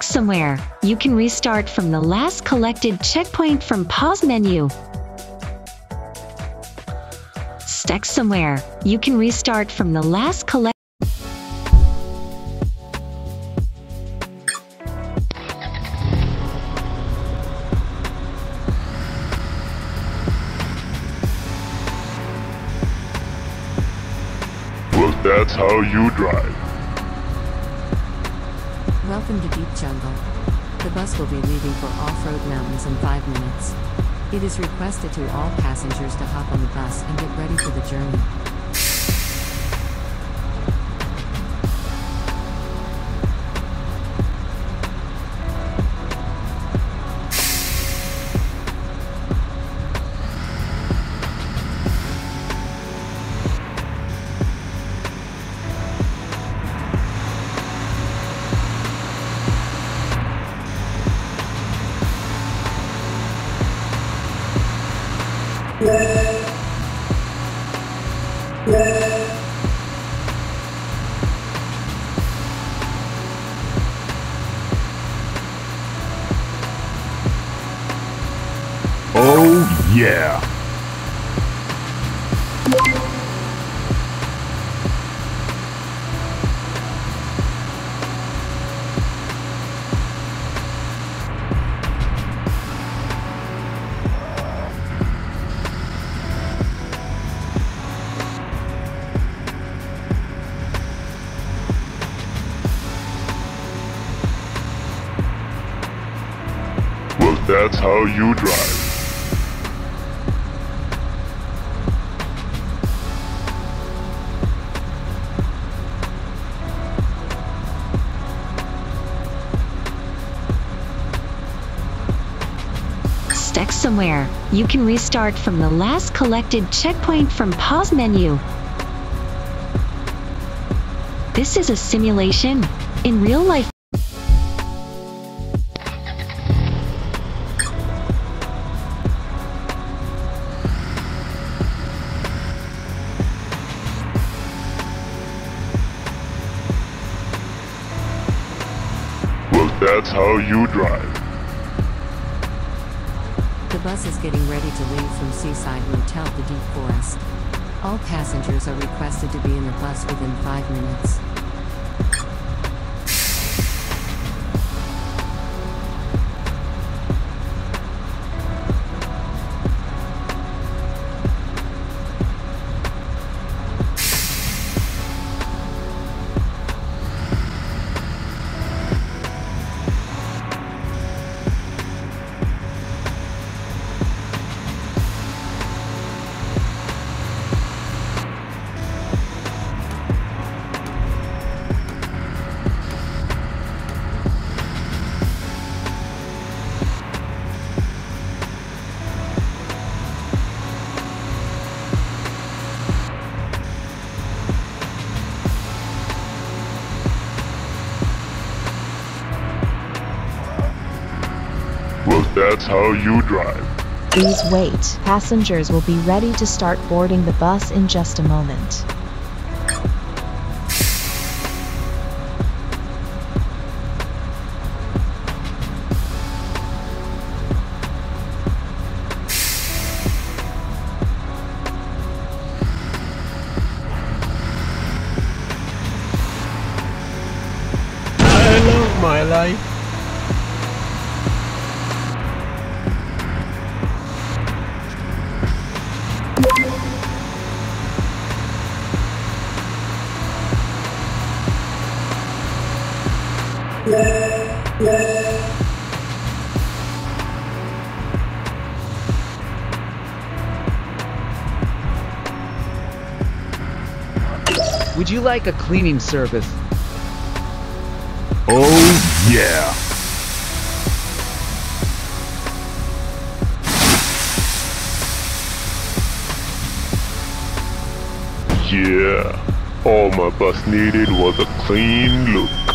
Stuck somewhere, you can restart from the last collected checkpoint from pause menu. Stuck somewhere, you can restart from the last collect Well, that's how you drive. Welcome to Deep Jungle. The bus will be leaving for off-road mountains in five minutes. It is requested to all passengers to hop on the bus and get ready for the journey. Yeah. Well, that's how you drive. Somewhere, you can restart from the last collected checkpoint from pause menu. This is a simulation. In real life, Well, that's how you drive. The bus is getting ready to leave from Seaside Motel to Deep Forest. All passengers are requested to be in the bus within five minutes. That's how you drive. Please wait. Passengers will be ready to start boarding the bus in just a moment. I love my life. Would you like a cleaning service? Oh, yeah. Yeah. All my bus needed was a clean look.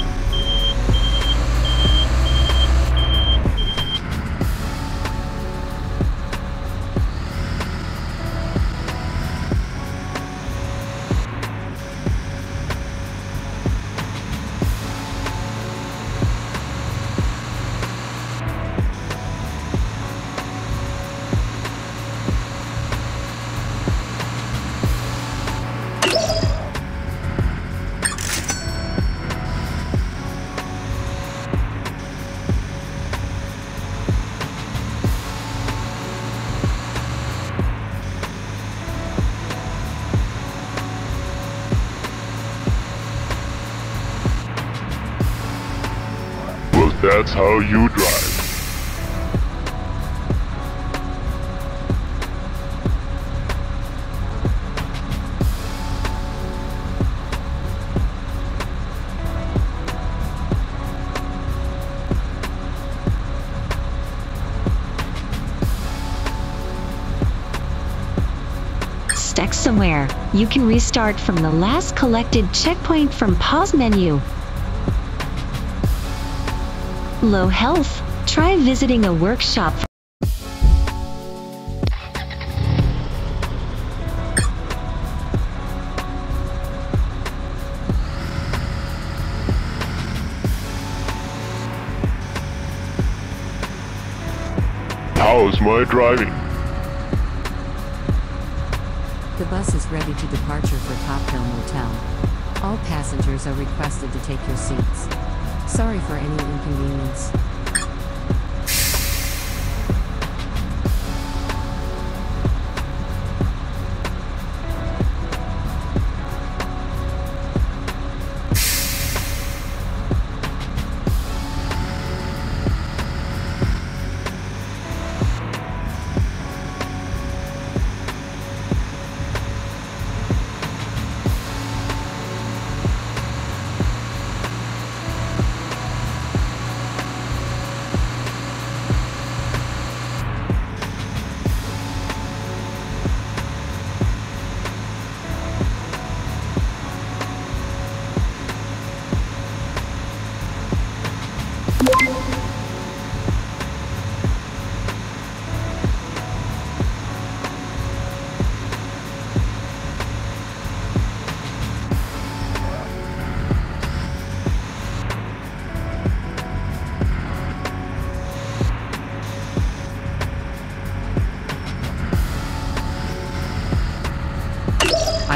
That's how you drive. Stuck somewhere, you can restart from the last collected checkpoint from pause menu. Low health, try visiting a workshop How's my driving? The bus is ready to departure for Top Hill Motel. All passengers are requested to take your seats. Sorry for any inconvenience.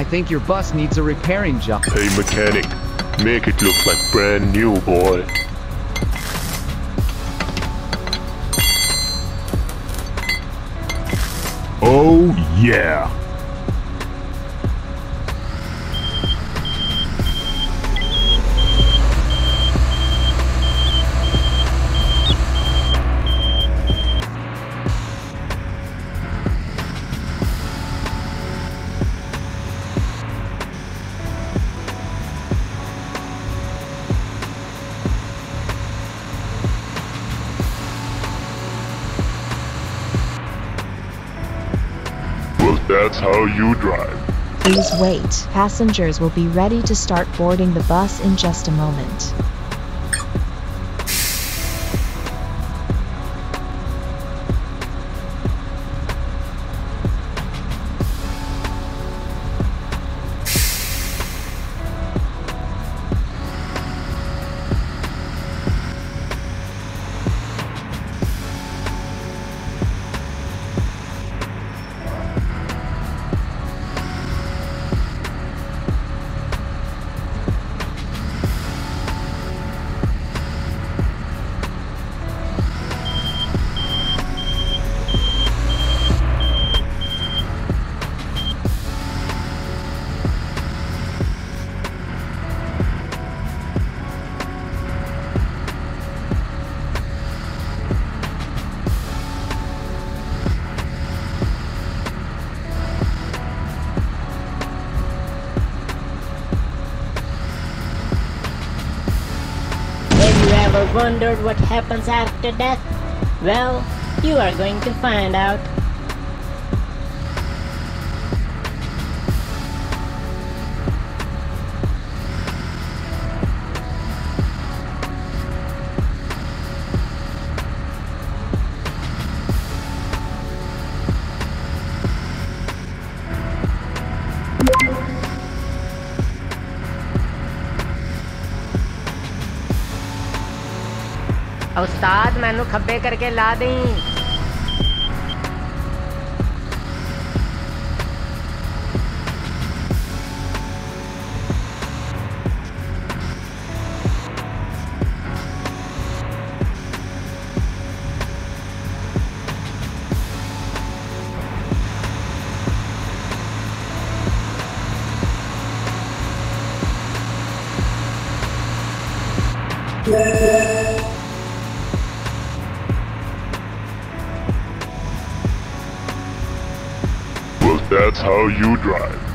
Think your bus needs a repairing job. Hey mechanic, make it look like brand new, boy. Oh, yeah. That's how you drive. Please wait. Passengers will be ready to start boarding the bus in just a moment. Wondered what happens after death? Well, you are going to find out. उस्ताद मैनू खब्बे करके ला दी Thank. That's how you drive.